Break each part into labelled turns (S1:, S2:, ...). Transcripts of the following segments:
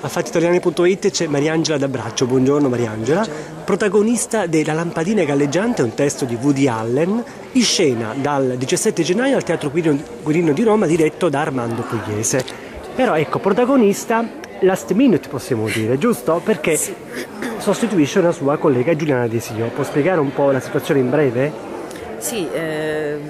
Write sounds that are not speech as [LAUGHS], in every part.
S1: a fatitaliani.it c'è Mariangela D'Abbraccio, buongiorno Mariangela, protagonista della Lampadina Galleggiante, un testo di Woody Allen, in scena dal 17 gennaio al Teatro Quirino di Roma diretto da Armando Pugliese. Però ecco, protagonista last minute possiamo dire, giusto? Perché sì. sostituisce una sua collega Giuliana Desio. Può spiegare un po' la situazione in breve?
S2: Sì, ehm,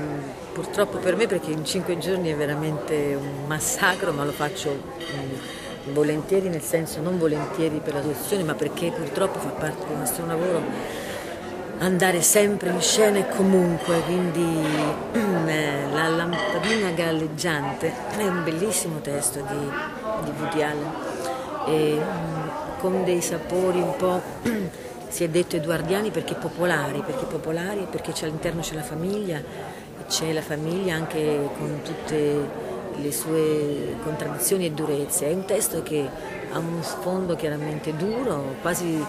S2: purtroppo per me perché in cinque giorni è veramente un massacro, ma lo faccio... Mh, volentieri nel senso non volentieri per la soluzione ma perché purtroppo fa parte del nostro lavoro andare sempre in scena e comunque, quindi [CLEARS THROAT] eh, la lampadina galleggiante è un bellissimo testo di, di Woody Allen. E, mm, con dei sapori un po' [CLEARS THROAT] si è detto eduardiani perché popolari, perché popolari perché all'interno c'è la famiglia, c'è la famiglia anche con tutte le sue contraddizioni e durezze. È un testo che ha uno sfondo chiaramente duro, quasi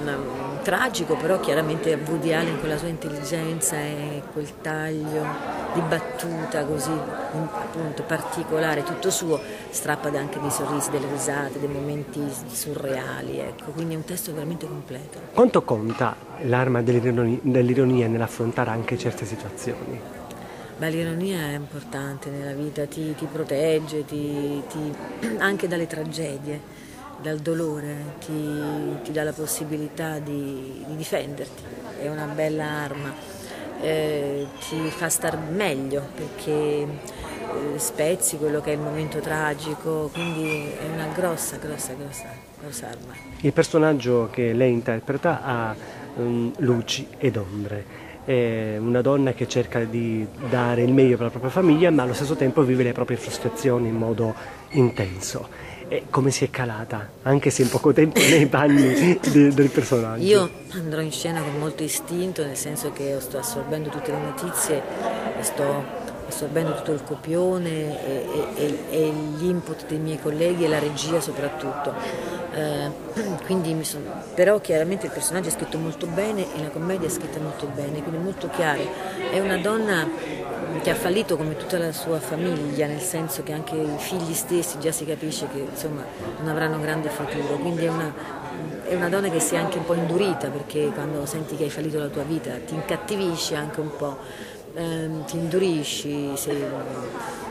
S2: una, tragico, però chiaramente Woody Allen con la sua intelligenza e quel taglio di battuta così appunto particolare, tutto suo, strappa anche dei sorrisi, delle risate, dei momenti surreali, ecco, quindi è un testo veramente completo.
S1: Quanto conta l'arma dell'ironia nell'affrontare anche certe situazioni?
S2: Beh, l'ironia è importante nella vita, ti, ti protegge ti, ti, [CLEARS THROAT] anche dalle tragedie, dal dolore, ti, dà la possibilità di, di, difenderti, è una bella arma, eh, ti fa star meglio perché eh, spezzi quello che è il momento tragico, quindi è una grossa, grossa, grossa, grossa arma.
S1: Il personaggio che lei interpreta ha um, luci ed ombre una donna che cerca di dare il meglio per la propria famiglia ma allo stesso tempo vive le proprie frustrazioni in modo intenso. E come si è calata, anche se in poco tempo, nei panni [LAUGHS] di, del personaggio?
S2: Io andrò in scena con molto istinto, nel senso che sto assorbendo tutte le notizie e sto assorbendo tutto il copione e, e, e, gli input dei miei colleghi e la regia soprattutto. Eh, [CLEARS THROAT] son, però chiaramente il personaggio è scritto molto bene e la commedia è scritta molto bene, quindi molto chiara. È una donna che ha fallito come tutta la sua famiglia, nel senso che anche i figli stessi già si capisce che insomma, non avranno grande futuro, quindi è una, è una donna che si è anche un po' indurita perché quando senti che hai fallito la tua vita ti incattivisce anche un po' ehm, ti indurisci, sei,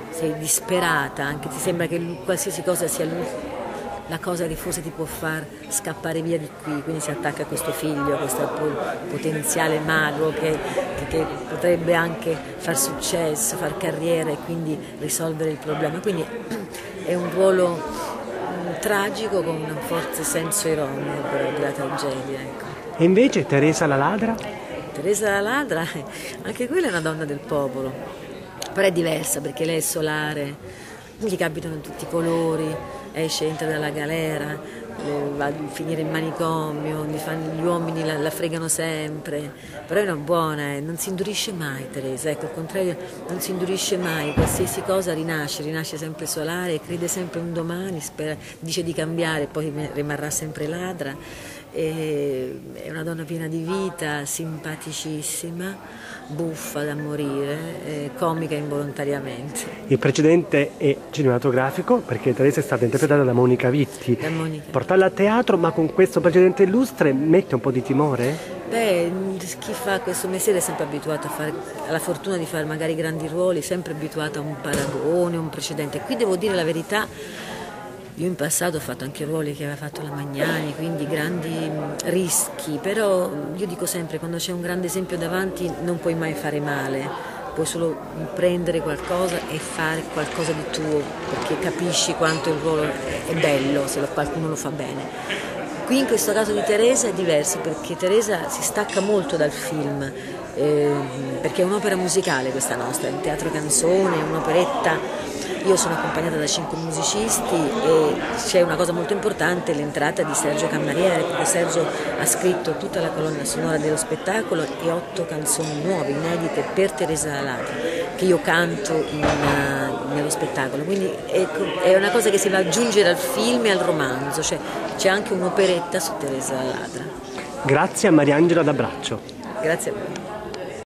S2: sei, disperata, anche ti sembra che qualsiasi cosa sia la cosa che forse ti può far scappare via di qui, quindi si attacca a questo figlio, a questo potenziale mago che, che, potrebbe anche far successo, far carriera e quindi risolvere il problema. Quindi è un ruolo um, tragico con un forte senso ironico della tragedia. Ecco.
S1: E invece Teresa la ladra?
S2: Teresa la ladra, [LAUGHS] anche quella è una donna del popolo, però è diversa perché lei è solare, gli capitano tutti i colori, esce, entra dalla galera, va a finire in manicomio, gli uomini la, la, fregano sempre, però è una buona, eh, non si indurisce mai Teresa, ecco al contrario non si indurisce mai, qualsiasi cosa rinasce, rinasce sempre solare, crede sempre un domani, spera, dice di cambiare, poi rimarrà sempre ladra. È una donna piena di vita, simpaticissima, buffa da morire, comica involontariamente.
S1: Il precedente è cinematografico perché Teresa è stata interpretata da Monica Vitti.
S2: Da Monica.
S1: Portarla a teatro ma con questo precedente illustre mette un po' di timore?
S2: Beh, chi fa questo mestiere è sempre abituato a fare, ha la fortuna di fare magari grandi ruoli, sempre abituato a un paragone, un precedente. Qui devo dire la verità, io in passato ho fatto anche ruoli che aveva fatto la Magnani, quindi grandi rischi, però io dico sempre quando c'è un grande esempio davanti non puoi mai fare male, puoi solo prendere qualcosa e fare qualcosa di tuo, perché capisci quanto il ruolo è bello se qualcuno lo fa bene. Qui in questo caso di Teresa è diverso perché Teresa si stacca molto dal film, eh, perché è un'opera musicale questa nostra, è un teatro canzone, è un'operetta io sono accompagnata da cinque musicisti e c'è una cosa molto importante, l'entrata di Sergio Cammariere, perché Sergio ha scritto tutta la colonna sonora dello spettacolo e otto canzoni nuove, inedite per Teresa Ladra, che io canto in, uh, nello spettacolo. Quindi ecco, è una cosa che si va ad aggiungere al film e al romanzo, cioè c'è anche un'operetta su Teresa Ladra.
S1: Grazie a Mariangela D'Abbraccio.
S2: Grazie a voi.